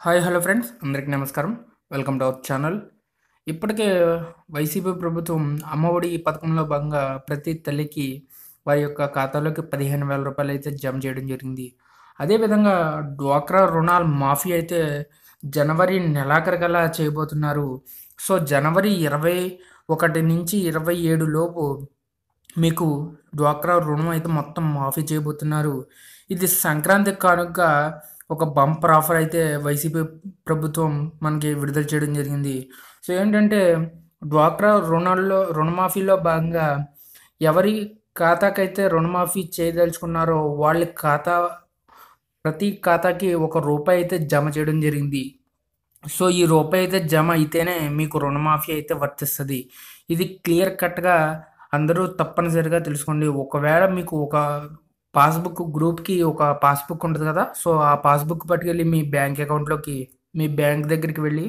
Hi hello friends. అందరికీ నమస్కారం. Welcome to our channel. ఇప్పటికే వైసీపీ ప్రభుత్వం అమ్మఒడి పథకంలో భాగంగా ప్రతి తల్లికి వారి యొక్క ఖాతాలోకి పదిహేను వేల రూపాయలు అయితే జమ చేయడం జరిగింది. అదేవిధంగా డ్వాక్రా రుణాల మాఫీ అయితే జనవరి నెలాఖరికల్లా చేయబోతున్నారు. సో జనవరి ఇరవై ఒకటి నుంచి ఇరవై ఏడు లోపు మీకు డ్వాక్రా రుణం అయితే మొత్తం మాఫీ చేయబోతున్నారు. ఇది సంక్రాంతి కానుక ఒక బంపర్ ఆఫర్ అయితే వైసీపీ ప్రభుత్వం మనకి విడుదల చేయడం జరిగింది. సో ఏంటంటే డ్వాక్రా రుణాల్లో రుణమాఫీలో భాగంగా ఎవరి ఖాతాకైతే రుణమాఫీ చేయదలుచుకున్నారో వాళ్ళ ఖాతా ప్రతి ఖాతాకి ఒక రూపాయి అయితే జమ చేయడం జరిగింది. సో ఈ రూపాయి అయితే జమ అయితేనే మీకు రుణమాఫీ అయితే వర్తిస్తుంది. ఇది క్లియర్ కట్గా అందరూ తప్పనిసరిగా తెలుసుకోండి. ఒకవేళ మీకు ఒక పాస్బుక్ గ్రూప్కి ఒక పాస్బుక్ ఉంటుంది కదా సో ఆ పాస్బుక్ పట్టుకెళ్ళి మీ బ్యాంక్ అకౌంట్లోకి మీ బ్యాంక్ దగ్గరికి వెళ్ళి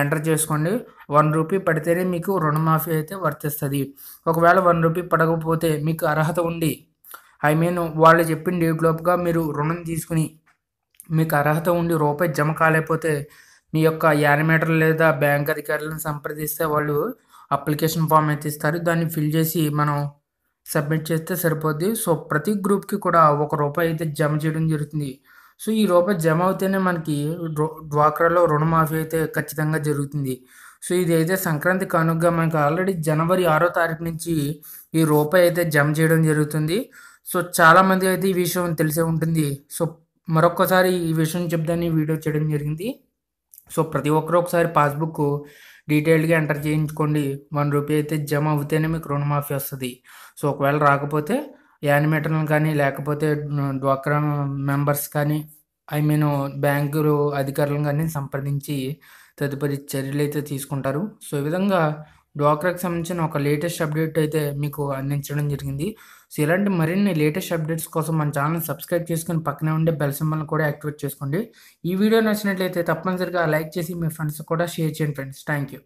ఎంటర్ చేసుకోండి. వన్ రూపీ పడితేనే మీకు రుణమాఫీ అయితే వర్తిస్తుంది. ఒకవేళ వన్ రూపీ పడకపోతే మీకు అర్హత ఉండి ఐ మీన్ వాళ్ళు చెప్పిన డేట్ లోపుగా మీరు రుణం తీసుకుని మీకు అర్హత ఉండి రూపాయి జమ కాలేకపోతే మీ యొక్క యానిమేటర్ లేదా బ్యాంక్ అధికారులను సంప్రదిస్తే వాళ్ళు అప్లికేషన్ ఫామ్ అయితే ఇస్తారు. దాన్ని ఫిల్ చేసి మనం సబ్మిట్ చేస్తే సరిపోద్ది. సో ప్రతి గ్రూప్కి కూడా ఒక రూపాయి అయితే జమ చేయడం జరుగుతుంది. సో ఈ రూపాయి జమ అవుతేనే మనకి డ్వాక్రాలో రుణమాఫీ అయితే ఖచ్చితంగా జరుగుతుంది. సో ఇది అయితే సంక్రాంతి కానుకగా మనకి ఆల్రెడీ జనవరి ఆరో తారీఖు నుంచి ఈ రూపాయి అయితే జమ చేయడం జరుగుతుంది. సో చాలామంది అయితే ఈ విషయం తెలిసే ఉంటుంది. సో మరొకసారి ఈ విషయం చెప్దాన్ని వీడియో చేయడం జరిగింది. సో ప్రతి ఒక్కరు ఒకసారి పాస్బుక్ డీటెయిల్డ్గా ఎంటర్ చేయించుకోండి. వన్ రూపీ అయితే జమ అవుతేనే మీకు రుణమాఫీ వస్తుంది. సో ఒకవేళ రాకపోతే యానిమేటర్లను కానీ లేకపోతే డ్వాక్రా మెంబర్స్ కానీ ఐ మీన్ బ్యాంకులు అధికారులను కానీ సంప్రదించి తదుపరి చర్యలు అయితే తీసుకుంటారు. సో ఈ విధంగా డ్వాక్రాకి సంబంధించిన ఒక లేటెస్ట్ అప్డేట్ అయితే మీకు అందించడం జరిగింది. సో ఇలాంటి మరిన్ని లేటెస్ట్ అప్డేట్స్ కోసం మన ఛానల్ సబ్స్క్రైబ్ చేసుకుని పక్కనే ఉండే బెల్ సింబల్ని కూడా యాక్టివేట్ చేసుకోండి. ఈ వీడియో నచ్చినట్లయితే తప్పనిసరిగా లైక్ చేసి మీ ఫ్రెండ్స్ కూడా షేర్ చేయండి ఫ్రెండ్స్. Thank you.